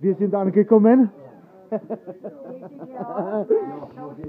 Wir sind angekommen.